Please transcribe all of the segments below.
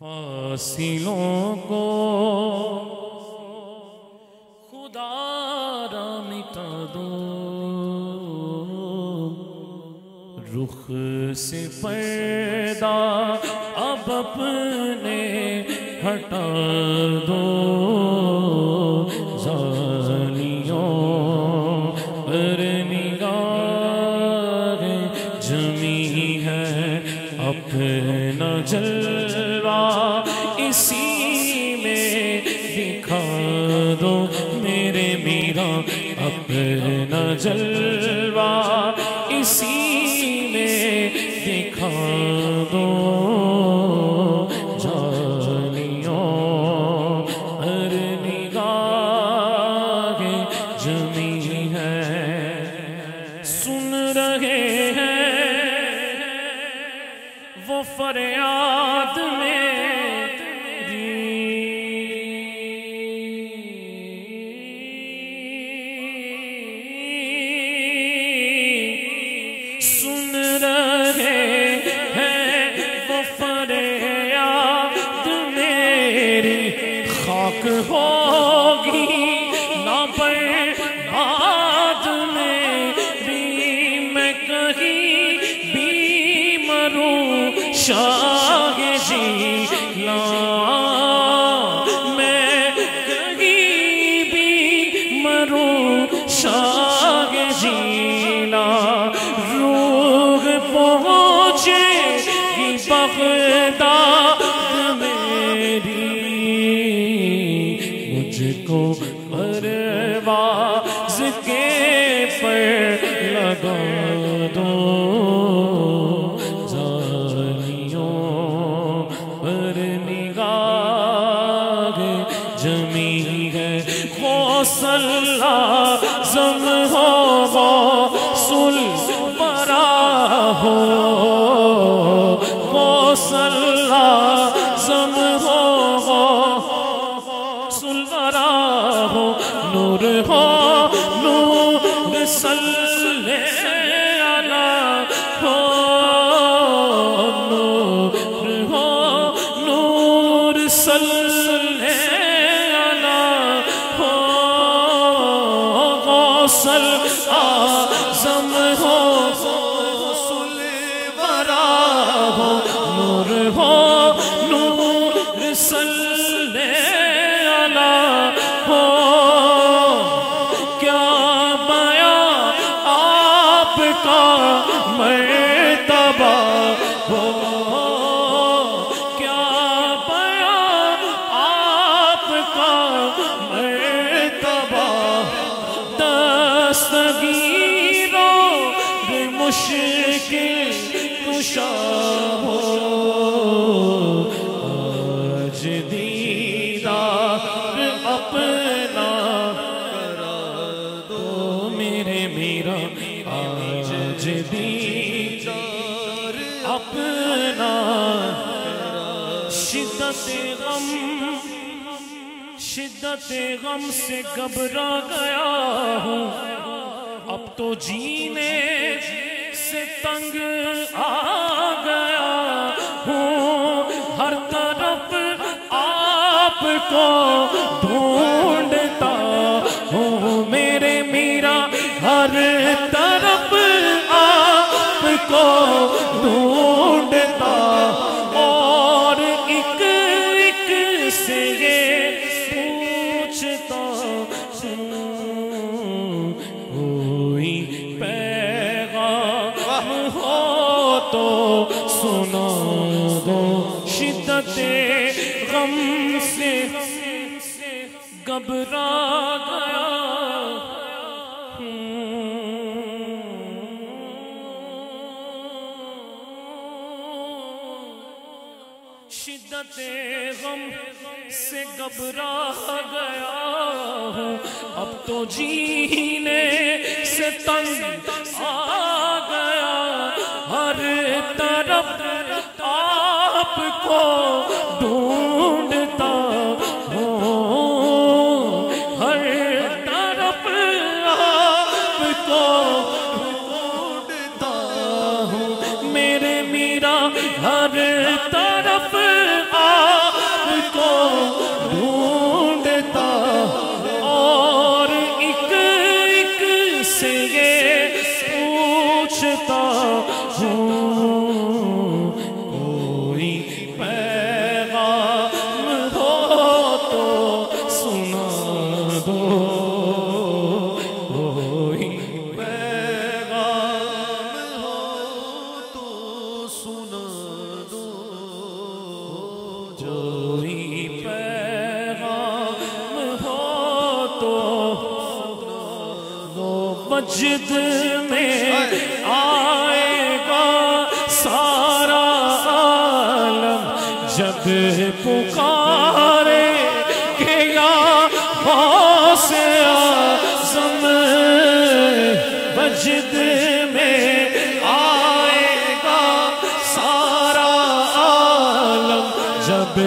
فاصلوں کو۔ خدا را مٹا دو۔ رخ سے پیدا اب اپنے ہٹا دو۔ اپنا جلوہ اسی میں دکھا دو جانیوں ہر نگاہ جمی ہے، سن رہے ہیں وہ فریاد مروں زم ہو غوصل برا ہو نور ہو نور صلی دستگیروں بے مشکل کشا ہو۔ آج دیدار اپنا کرا دو۔ میرے میرا، آج دیدار اپنا شدت غم شدت غم سے گھبرا گیا ہوں۔ تو جینے سے تنگ آ گیا ہوں۔ ہر طرف آپ کو سنا دو شدت غم سے گھبرا گیا۔ شدت غم سے گھبرا گیا۔ ہوں اب تو جینے سے تنگ آ طرف آپ مجد میں آئے گا سارا عالم جب پکار مجد میں آئے گا سارا عالم جب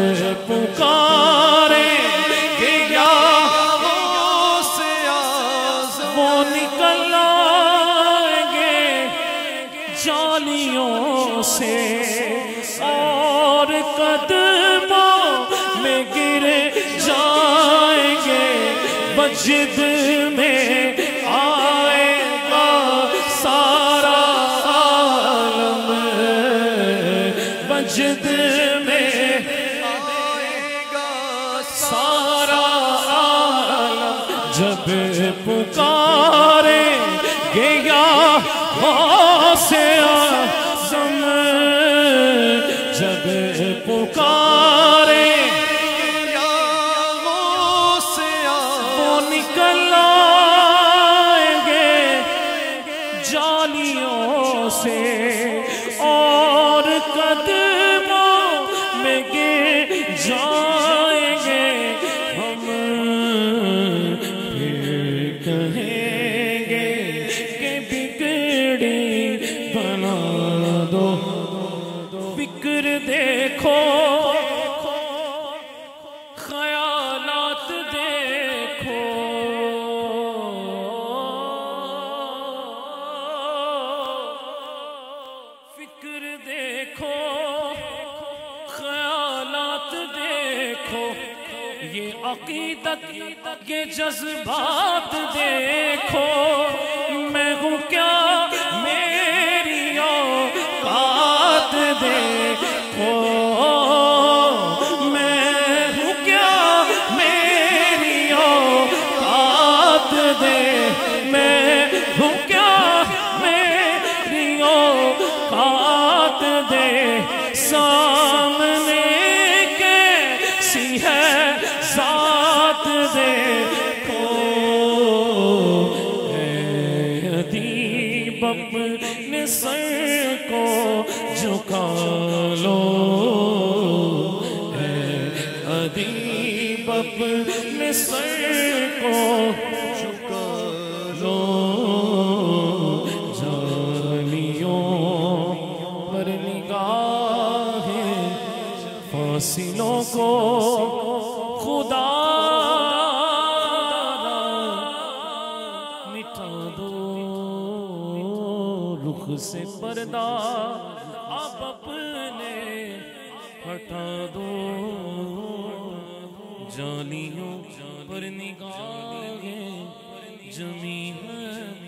پکارے کہ یا غوث وہ نکل آئیں گے جالیوں سے اور قدموں میں گر جائیں گے بجد میں سجد میں آئے گا سارا عالم جب پکارے گیا غوث اعظم جب پکارے گر یہ تک یہ جذبات دیکھو۔ میں ہوں کیا میری اوقات دیکھو۔ اپنے سر کو جھکا لو اے ادیب اپنے سر کو پردہ آپ اپنے ہٹا دو۔ جالیوں پر نگاہیں جمی ہے